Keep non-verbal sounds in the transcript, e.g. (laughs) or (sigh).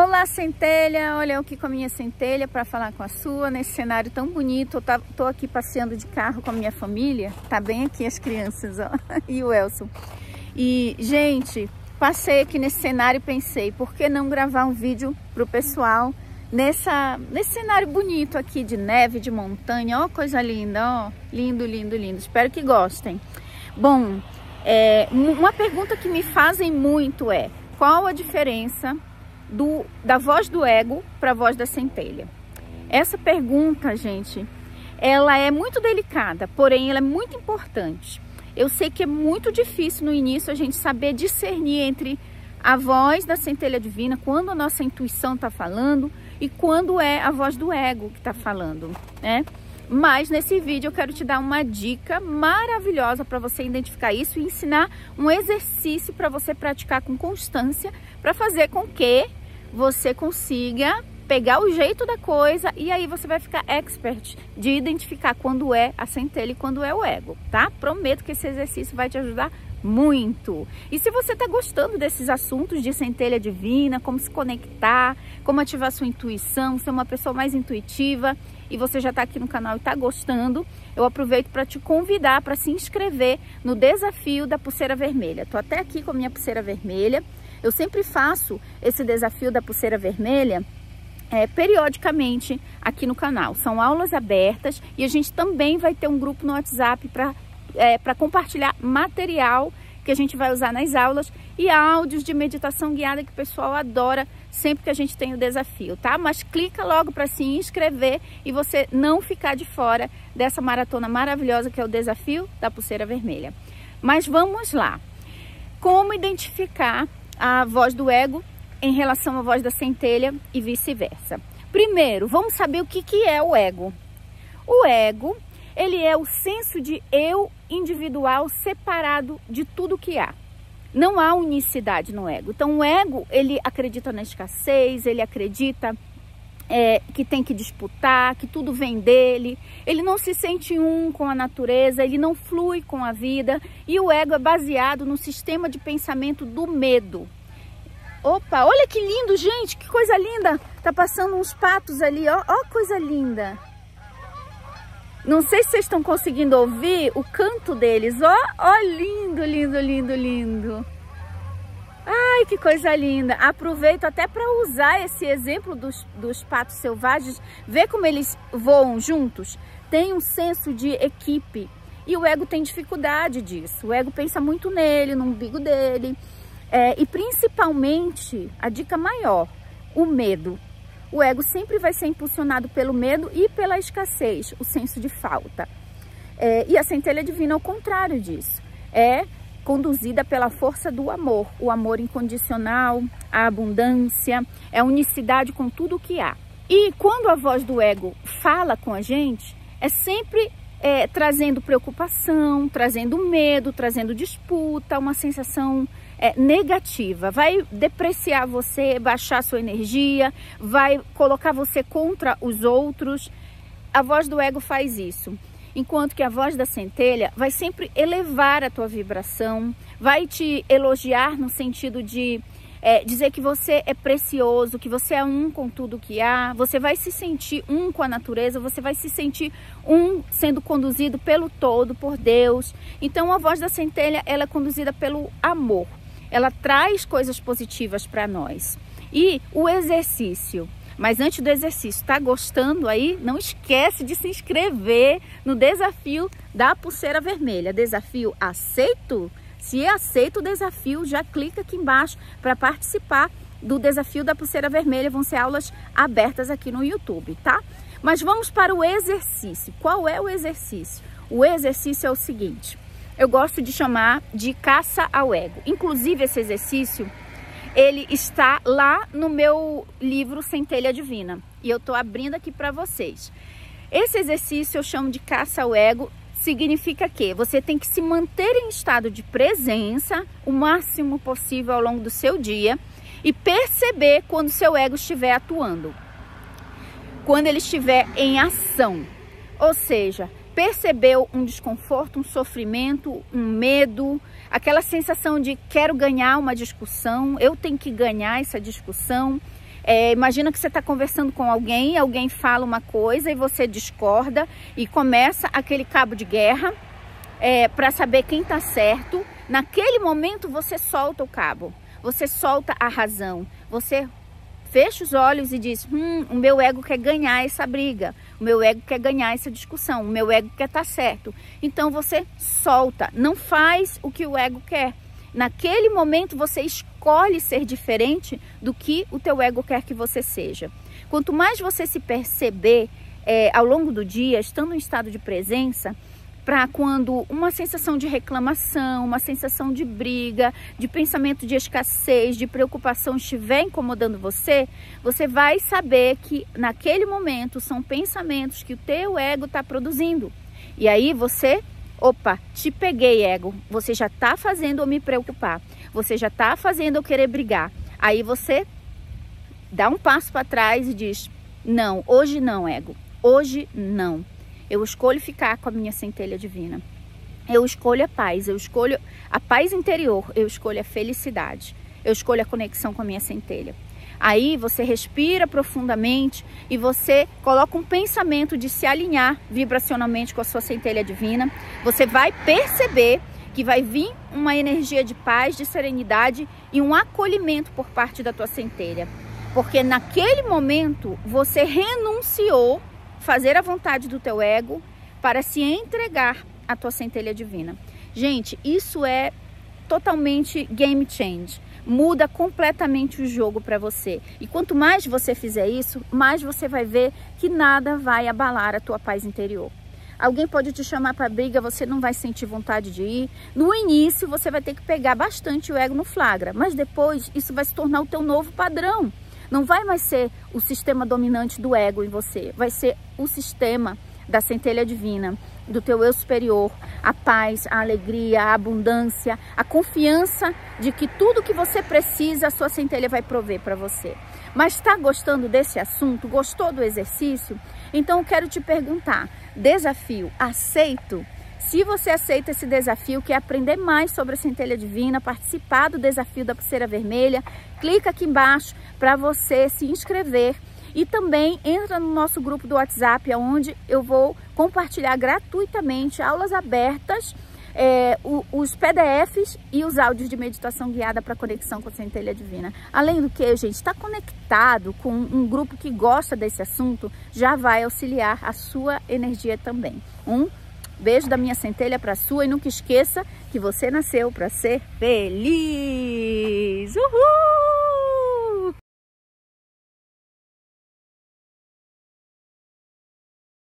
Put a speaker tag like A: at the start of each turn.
A: Olá, centelha! Olha eu aqui com a minha centelha para falar com a sua nesse cenário tão bonito. Eu tá, tô aqui passeando de carro com a minha família. Tá bem aqui as crianças, ó, (laughs) e o Elson. E, gente, passei aqui nesse cenário e pensei, por que não gravar um vídeo pro pessoal nessa, nesse cenário bonito aqui de neve, de montanha. Ó, coisa linda, ó. Lindo, lindo, lindo. Espero que gostem. Bom, é, uma pergunta que me fazem muito é, qual a diferença do, da voz do ego para a voz da centelha? Essa pergunta, gente, ela é muito delicada, porém ela é muito importante. Eu sei que é muito difícil no início a gente saber discernir entre a voz da centelha divina, quando a nossa intuição está falando e quando é a voz do ego que está falando, né? Mas nesse vídeo eu quero te dar uma dica maravilhosa para você identificar isso e ensinar um exercício para você praticar com constância para fazer com que você consiga pegar o jeito da coisa e aí você vai ficar expert de identificar quando é a centelha e quando é o ego, tá? Prometo que esse exercício vai te ajudar muito. E se você está gostando desses assuntos de centelha divina, como se conectar, como ativar sua intuição, ser uma pessoa mais intuitiva e você já está aqui no canal e está gostando, eu aproveito para te convidar para se inscrever no desafio da pulseira vermelha. Estou até aqui com a minha pulseira vermelha. Eu sempre faço esse desafio da pulseira vermelha é, periodicamente aqui no canal. São aulas abertas e a gente também vai ter um grupo no WhatsApp para é, compartilhar material que a gente vai usar nas aulas e áudios de meditação guiada que o pessoal adora sempre que a gente tem o desafio, tá? Mas clica logo para se inscrever e você não ficar de fora dessa maratona maravilhosa que é o desafio da pulseira vermelha. Mas vamos lá. Como identificar a voz do ego em relação à voz da centelha e vice-versa. Primeiro, vamos saber o que, que é o ego. O ego, ele é o senso de eu individual separado de tudo que há. Não há unicidade no ego. Então, o ego, ele acredita na escassez, ele acredita é, que tem que disputar, que tudo vem dele, ele não se sente um com a natureza, ele não flui com a vida e o ego é baseado no sistema de pensamento do medo. Opa, olha que lindo, gente, que coisa linda! Tá passando uns patos ali, ó, ó coisa linda. Não sei se vocês estão conseguindo ouvir o canto deles, ó, ó, lindo, lindo, lindo, lindo. Ai, que coisa linda! Aproveito até para usar esse exemplo dos, dos patos selvagens, ver como eles voam juntos. Tem um senso de equipe e o ego tem dificuldade disso. O ego pensa muito nele, no umbigo dele. É, e principalmente, a dica maior, o medo. O ego sempre vai ser impulsionado pelo medo e pela escassez, o senso de falta. É, e a centelha divina, ao contrário disso, é conduzida pela força do amor, o amor incondicional, a abundância, é a unicidade com tudo o que há. E quando a voz do ego fala com a gente, é sempre é, trazendo preocupação, trazendo medo, trazendo disputa, uma sensação é, negativa. Vai depreciar você, baixar sua energia, vai colocar você contra os outros. A voz do ego faz isso enquanto que a voz da centelha vai sempre elevar a tua vibração, vai te elogiar no sentido de é, dizer que você é precioso, que você é um com tudo que há, você vai se sentir um com a natureza, você vai se sentir um sendo conduzido pelo todo, por Deus. Então a voz da centelha ela é conduzida pelo amor, ela traz coisas positivas para nós. E o exercício, mas antes do exercício, tá gostando aí? Não esquece de se inscrever no desafio da pulseira vermelha. Desafio aceito? Se aceita o desafio, já clica aqui embaixo para participar do desafio da pulseira vermelha. Vão ser aulas abertas aqui no YouTube, tá? Mas vamos para o exercício. Qual é o exercício? O exercício é o seguinte. Eu gosto de chamar de caça ao ego. Inclusive esse exercício ele está lá no meu livro Centelha Divina. E eu estou abrindo aqui para vocês. Esse exercício eu chamo de caça ao ego. Significa que você tem que se manter em estado de presença o máximo possível ao longo do seu dia e perceber quando seu ego estiver atuando. Quando ele estiver em ação. Ou seja, percebeu um desconforto, um sofrimento, um medo, aquela sensação de quero ganhar uma discussão, eu tenho que ganhar essa discussão, É, imagina que você está conversando com alguém, alguém fala uma coisa e você discorda e começa aquele cabo de guerra é, para saber quem está certo. Naquele momento você solta o cabo, você solta a razão, você fecha os olhos e diz: Hum, o meu ego quer ganhar essa briga, o meu ego quer ganhar essa discussão, o meu ego quer estar tá certo. Então você solta, não faz o que o ego quer. Naquele momento você escolhe ser diferente do que o teu ego quer que você seja. Quanto mais você se perceber é, ao longo do dia, estando em estado de presença, para quando uma sensação de reclamação, uma sensação de briga, de pensamento de escassez, de preocupação estiver incomodando você, você vai saber que naquele momento são pensamentos que o teu ego está produzindo. E aí você, opa, te peguei ego, você já está fazendo eu me preocupar, você já está fazendo eu querer brigar. Aí você dá um passo para trás e diz, não, hoje não, ego, hoje não. Eu escolho ficar com a minha centelha divina. Eu escolho a paz, eu escolho a paz interior, eu escolho a felicidade, eu escolho a conexão com a minha centelha. Aí você respira profundamente e você coloca um pensamento de se alinhar vibracionalmente com a sua centelha divina. Você vai perceber que vai vir uma energia de paz, de serenidade e um acolhimento por parte da tua centelha. Porque naquele momento você renunciou fazer a vontade do teu ego para se entregar à tua centelha divina. Gente, isso é totalmente game change. Muda completamente o jogo para você. E quanto mais você fizer isso, mais você vai ver que nada vai abalar a tua paz interior. Alguém pode te chamar para briga, você não vai sentir vontade de ir. No início, você vai ter que pegar bastante o ego no flagra, mas depois isso vai se tornar o teu novo padrão. Não vai mais ser o sistema dominante do ego em você, vai ser o sistema da centelha divina, do teu eu superior, a paz, a alegria, a abundância, a confiança de que tudo que você precisa, a sua centelha vai prover para você. Mas está gostando desse assunto? Gostou do exercício? Então eu quero te perguntar, desafio aceito? Se você aceita esse desafio, quer aprender mais sobre a centelha divina, participar do desafio da pulseira vermelha, clica aqui embaixo para você se inscrever e também entra no nosso grupo do WhatsApp, onde eu vou compartilhar gratuitamente aulas abertas, é, os PDFs e os áudios de meditação guiada para conexão com a centelha divina. Além do que, gente, estar tá conectado com um grupo que gosta desse assunto já vai auxiliar a sua energia também. Um Beijo da minha centelha para sua e nunca esqueça que você nasceu para ser feliz. Uhul!